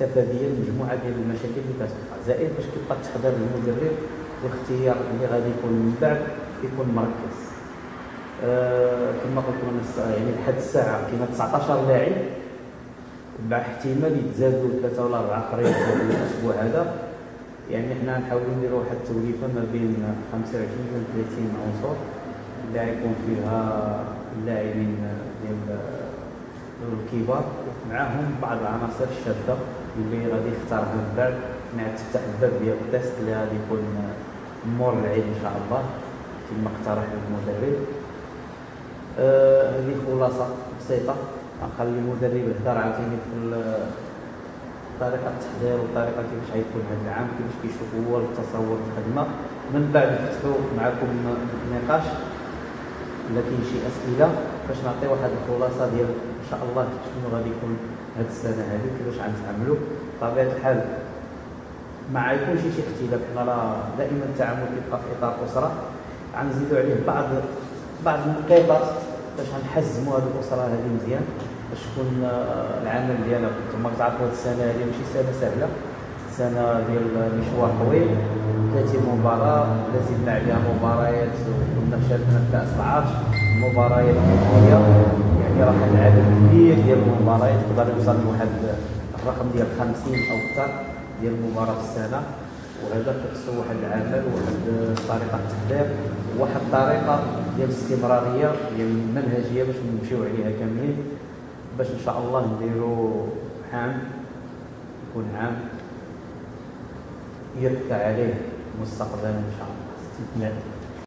تفاديا لمجموعه ديال المشاكل اللي كتوقع. زائد باش كيبقى التحضير للمدرب والاختيار اللي غادي يكون من بعد يكون مركز. آه كما قلت لكم يعني لحد الساعة كاين 19 لاعب. مع احتمال يتزادوا ثلاثة ولا أربعة اخرين في الأسبوع هذا. يعني حنا نحاولوا نديروا واحد التوليفة ما بين 25 و 30 عنصر. اللي غيكون فيها الكبار معاهم بعض العناصر الشابة اللي غادي يختارها من بعد مع تفتح الباب ديال ال test اللي غادي يكون مور العيد إن شاء الله كما اقترح المدرب. آه هذه خلاصة بسيطة. غنخلي المدرب يهضر عاوتاني في طريقة التحضير وطريقة كيفاش غيكون هذا العام كيفاش كيشوف هو التصور الخدمة. من بعد نفتحوا معكم نقاش. الا كاين شي أسئلة باش نعطي واحد الخلاصة ديال إن شاء الله شنو غادي يكون هاد السنة هذه كيفاش غنتعاملوا بطبيعة الحال ما غيكونش شي اختلاف. حنا راه دائما التعامل كيبقى في إطار أسرة. غنزيدوا عليه بعض بعض النقاط باش غنحزموا هذه الأسرة هذه مزيان. باش تكون العمل ديالها كنتم كتعرفوا هذه السنة هذه ماشي سنة سهلة. سنة ديال مشوار طويل. 30 مباراة لازمنا عليها مباريات وكنا شاركنا في كاس العرش مباريات كبيرة. يعني واحد العدد كبير ديال المباريات يقدر يوصل لواحد الرقم ديال 50 أو أكثر ديال المباراه في السنة. وهذا كيخصو واحد العمل وواحد طريقة التحضير وواحد الطريقة ديال الاستمراريه ديال المنهجيه باش نمشيو عليها كاملين. باش إن شاء الله نديرو عام يكون عام يركع عليه. مستقبلا إن شاء الله.